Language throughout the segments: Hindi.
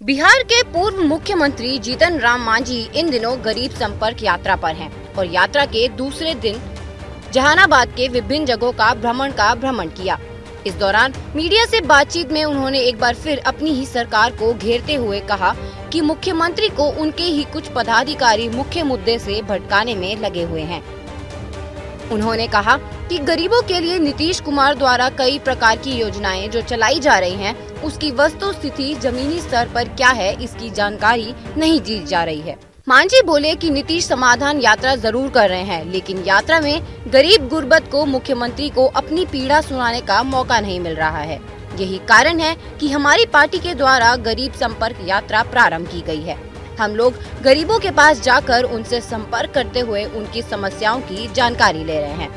बिहार के पूर्व मुख्यमंत्री जीतन राम मांझी इन दिनों गरीब संपर्क यात्रा पर हैं और यात्रा के दूसरे दिन जहानाबाद के विभिन्न जगहों का भ्रमण का भ्रमण किया। इस दौरान मीडिया से बातचीत में उन्होंने एक बार फिर अपनी ही सरकार को घेरते हुए कहा कि मुख्यमंत्री को उनके ही कुछ पदाधिकारी मुख्य मुद्दे से भटकाने में लगे हुए हैं। उन्होंने कहा कि गरीबों के लिए नीतीश कुमार द्वारा कई प्रकार की योजनाएँ जो चलाई जा रही हैं, उसकी वस्तु स्थिति जमीनी स्तर पर क्या है इसकी जानकारी नहीं दी जा रही है। मांझी बोले कि नीतीश समाधान यात्रा ज़रूर कर रहे हैं लेकिन यात्रा में गरीब गुर्बत को मुख्यमंत्री को अपनी पीड़ा सुनाने का मौका नहीं मिल रहा है। यही कारण है कि हमारी पार्टी के द्वारा गरीब संपर्क यात्रा प्रारंभ की गई है। हम लोग गरीबों के पास जाकर उनसे संपर्क करते हुए उनकी समस्याओं की जानकारी ले रहे हैं।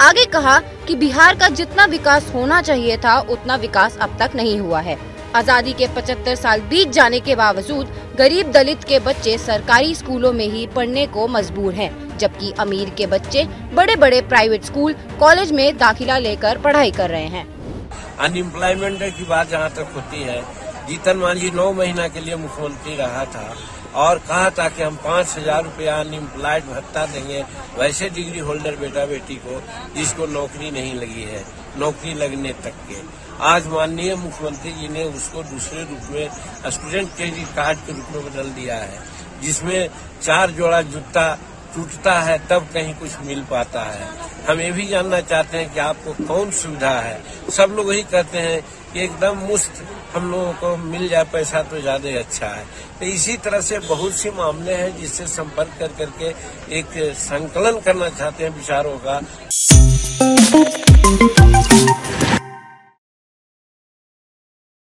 आगे कहा कि बिहार का जितना विकास होना चाहिए था उतना विकास अब तक नहीं हुआ है। आज़ादी के 75 साल बीत जाने के बावजूद गरीब दलित के बच्चे सरकारी स्कूलों में ही पढ़ने को मजबूर हैं, जबकि अमीर के बच्चे बड़े बड़े प्राइवेट स्कूल कॉलेज में दाखिला लेकर पढ़ाई कर रहे हैं। अनएम्प्लॉयमेंट की बात जहाँ तक होती है जीतन मांझी नौ महीना के लिए मुख्यमंत्री रहा था और कहा था कि हम पाँच हज़ार रूपया अनएम्प्लॉयड भत्ता देंगे। वैसे डिग्री होल्डर बेटा बेटी को, जिसको नौकरी नहीं लगी है, नौकरी लगने तक के। आज माननीय मुख्यमंत्री जी ने उसको दूसरे रूप में स्टूडेंट क्रेडिट कार्ड के रूप में बदल दिया है, जिसमें चार जोड़ा जूता टूटता है, तब कहीं कुछ मिल पाता है। हम ये भी जानना चाहते हैं कि आपको कौन सुविधा है? सब लोग यही कहते हैं कि एकदम मुफ़्त हम लोगों को मिल जाए पैसा तो ज़्यादा अच्छा है। तो इसी तरह से बहुत से मामले हैं जिससे संपर्क कर करके एक संकलन करना चाहते हैं विचारों का।